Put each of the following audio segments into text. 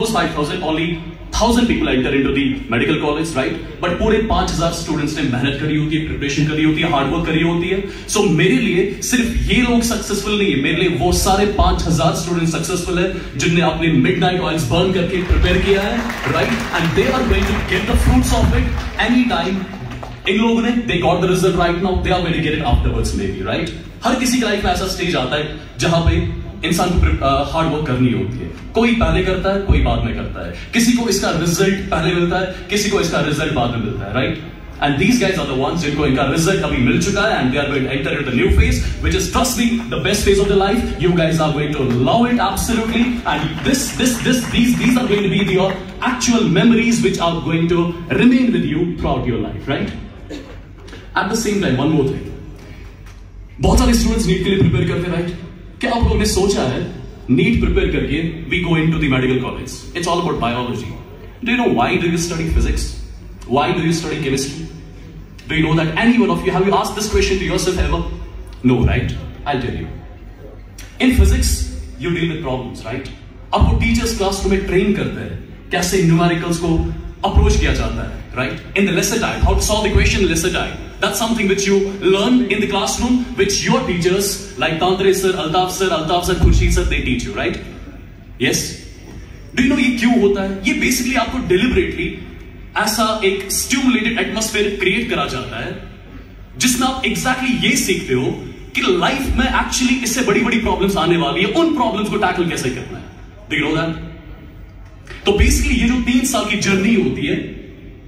Those 5,000, only 1,000 people enter into the medical college, right? But पूरे 5,000 students ने मेहनत करी होती है प्रिपरेशन करी होती है हार्ड करी होती है। सो so, मेरे लिए सिर्फ़ ये लोग सक्सेसफुल नहीं है। मेरे लिए वो सारे 5,000 स्टूडेंट सक्सेसफुल है जिनने अपने मिडनाइट ऑयल्स बर्न करके प्रिपेयर किया है right and they are going to get the fruits of it any time इन लोगों ने they got the result right now they are going to get it afterwards may be right हर किसी की life में ऐसा stage आता है जहाँ पे इंसान को हार्ड वर्क करनी होती है। कोई पहले करता है, कोई बाद में करता है। किसी को इसका रिज़ल्ट पहले मिलता है, किसी को इसका रिज़ल्ट बाद में मिलता है right and these guys are the जिनको इनका रिज़ल्ट अभी मिल चुका है and they are going enter it the new phase which is trust me the best phase of the life you guys are going to love it absolutely and this this this these these are going be your actual memories which are going to remain with you throughout your life right at the same time one more thing बहुत सारे students NEET के लिए prepare करते हैं right? क्या आप लोगों ने सोचा है? नीट प्रिपेयर करके we go into the medical college it's all about biology do you know why do you study physics why do you study chemistry do you know that any one of you have you asked this question to yourself ever no right I tell you in physics you deal with problems right आपको teachers class में train करते हैं। कैसे numericals को approach किया जाता है right in the lesser time how to solve the question lesser time That's something which you learn in the classroom, which your teachers like Tantre sir, Altaf sir, Altaf sir, Khurshid sir, they teach you, right? Yes? Do you know ये क्यों होता है? ये basically आपको deliberately ऐसा एक stimulated atmosphere create करा जाता है जिसमें आप एग्जैक्टली exactly ये सीखते हो कि लाइफ में एक्चुअली इससे बड़ी बड़ी प्रॉब्लम्स आने वाली है। उन प्रॉब्लम्स को टैकल कैसे करना है? डू यू नो दैट तो बेसिकली ये जो तीन साल की जर्नी होती है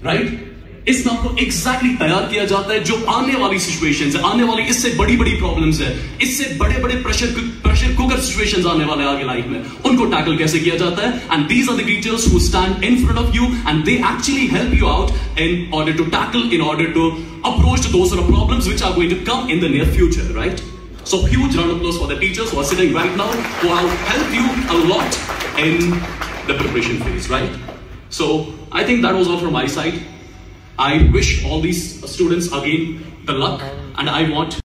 राइट? इसमें आपको एग्जैक्टली तैयार किया जाता है जो आने वाली सिचुएशंस है। आने वाली इससे बड़ी बड़ी प्रॉब्लम्स है। इससे बड़े बड़े प्रेशर प्रेशर कुकर सिचुएशंस आने वाले आगे लाइफ में। उनको टैकल कैसे किया जाता है? And these are the teachers who stand in front of you and they actually help you out in order to tackle in order to approach to those problems which are going to come in the near future right So huge round of applause for the teachers who are sitting right now, who have helped you in the preparation phase, right? So I think that was all from my side. I wish all these students again the luck and I want